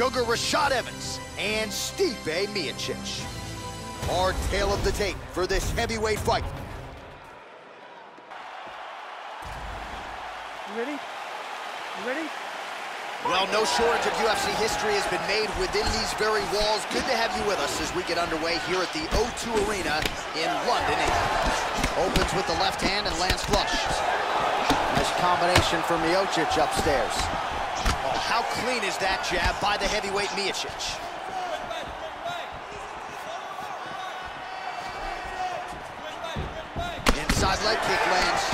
Sugar Rashad Evans and Stipe Miocic. Our tale of the tape for this heavyweight fight. You ready? You ready? Well, no shortage of UFC history has been made within these very walls. Good to have you with us as we get underway here at the O2 Arena in London, England. Opens with the left hand and lands flush. Nice combination from Miocic upstairs. How clean is that jab by the heavyweight Miocic? Inside leg kick lands.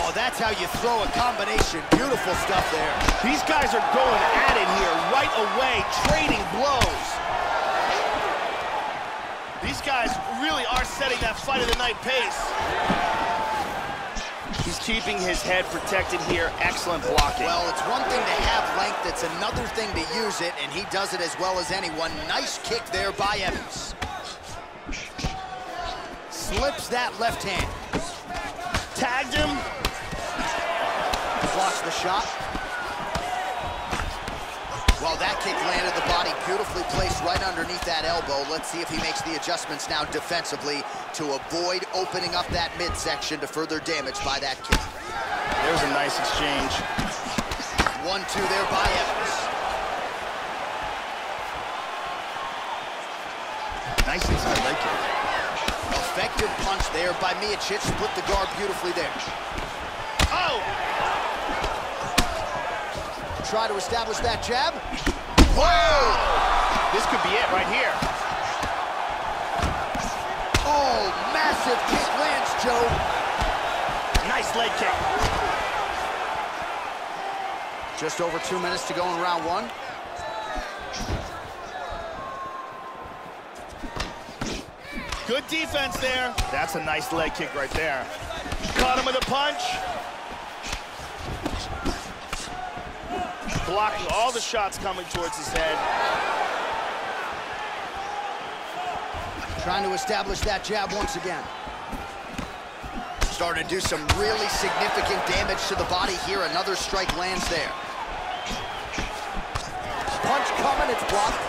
Oh, that's how you throw a combination. Beautiful stuff there. These guys are going at it here right away, trading blows. These guys really are setting that fight of the night pace. Keeping his head protected here. Excellent blocking. Well, it's one thing to have length, it's another thing to use it, and he does it as well as anyone. Nice kick there by Evans. Slips that left hand. Tagged him. Blocks the shot. Well, that kick landed the body beautifully placed right underneath that elbow. Let's see if he makes the adjustments now defensively to avoid opening up that midsection to further damage by that kick. There's a nice exchange. One-two there by Evans. Nice inside leg kick. Effective punch there by Miocic. Split the guard beautifully there. Oh! Try to establish that jab. Wow! This could be it right here. Oh, massive kick lands, Joe. Nice leg kick. Just over two minutes to go in round one. Good defense there. That's a nice leg kick right there. Caught him with a punch. Blocking all the shots coming towards his head. Trying to establish that jab once again. Starting to do some really significant damage to the body here. Another strike lands there. Punch coming, it's blocked.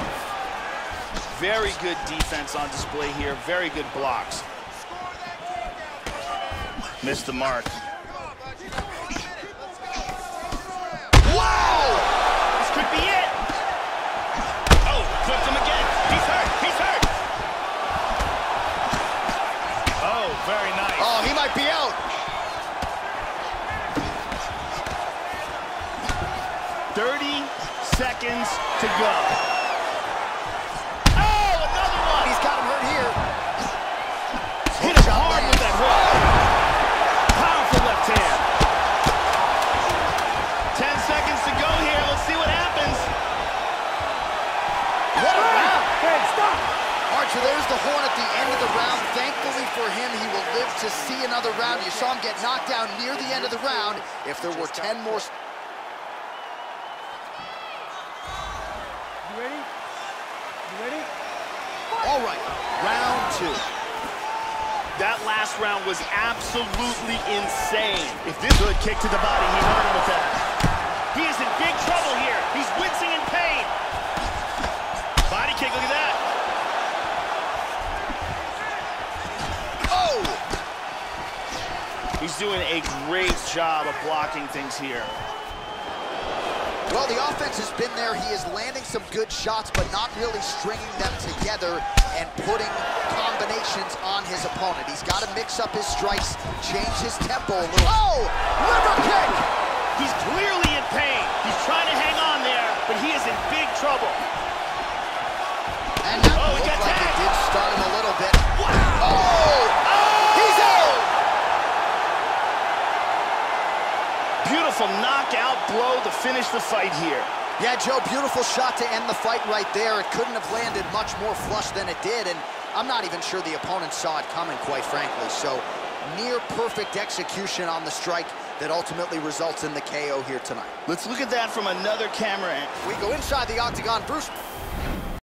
Very good defense on display here. Very good blocks. Missed the mark. Might be out. Thirty seconds to go. Archer, there's the horn at the end of the round. Thankfully for him, he will live to see another round. You saw him get knocked down near the end of the round. If there were 10 more... You ready? You ready? All right, round two. That last round was absolutely insane. If this good kick to the body, he earned with that. He is in big trouble here. He's wincing He's doing a great job of blocking things here. Well, the offense has been there. He is landing some good shots, but not really stringing them together and putting combinations on his opponent. He's got to mix up his strikes, change his tempo a little. Oh! Liver kick! Blow to finish the fight here. Yeah, Joe, beautiful shot to end the fight right there. It couldn't have landed much more flush than it did, and I'm not even sure the opponent saw it coming, quite frankly. So, near perfect execution on the strike that ultimately results in the KO here tonight. Let's look at that from another camera angle. We go inside the octagon. Bruce